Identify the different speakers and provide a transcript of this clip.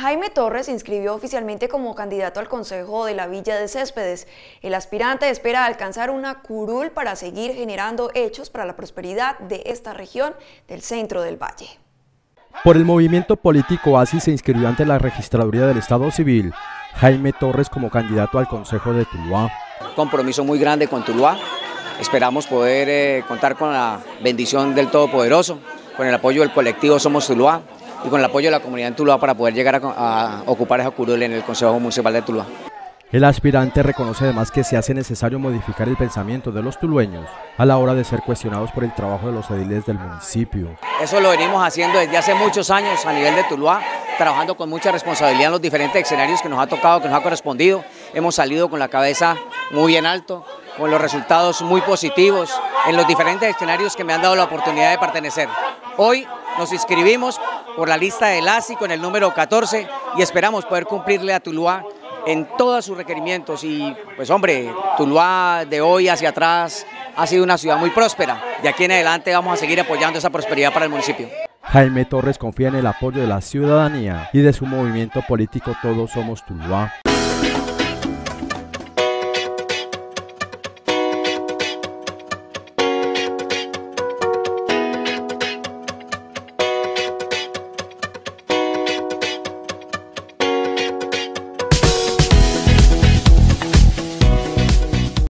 Speaker 1: Jaime Torres se inscribió oficialmente como candidato al Consejo de la Villa de Céspedes. El aspirante espera alcanzar una curul para seguir generando hechos para la prosperidad de esta región del centro del valle.
Speaker 2: Por el movimiento político ASI se inscribió ante la Registraduría del Estado Civil Jaime Torres como candidato al Consejo de Tuluá.
Speaker 3: Compromiso muy grande con Tuluá. Esperamos poder eh, contar con la bendición del Todopoderoso, con el apoyo del colectivo Somos Tuluá y con el apoyo de la comunidad en Tuluá para poder llegar a, ocupar esa curul en el Consejo Municipal de Tuluá.
Speaker 2: El aspirante reconoce además que se hace necesario modificar el pensamiento de los tulueños a la hora de ser cuestionados por el trabajo de los ediles del municipio.
Speaker 3: Eso lo venimos haciendo desde hace muchos años a nivel de Tuluá, trabajando con mucha responsabilidad en los diferentes escenarios que nos ha tocado, que nos ha correspondido. Hemos salido con la cabeza muy en alto, con los resultados muy positivos en los diferentes escenarios que me han dado la oportunidad de pertenecer. Hoy nos inscribimos por la lista del ASI con el número 14 y esperamos poder cumplirle a Tuluá en todos sus requerimientos y pues hombre, Tuluá de hoy hacia atrás ha sido una ciudad muy próspera. De aquí en adelante vamos a seguir apoyando esa prosperidad para el municipio.
Speaker 2: Jaime Torres confía en el apoyo de la ciudadanía y de su movimiento político Todos Somos Tuluá.